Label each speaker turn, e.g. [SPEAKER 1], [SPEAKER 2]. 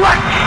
[SPEAKER 1] What?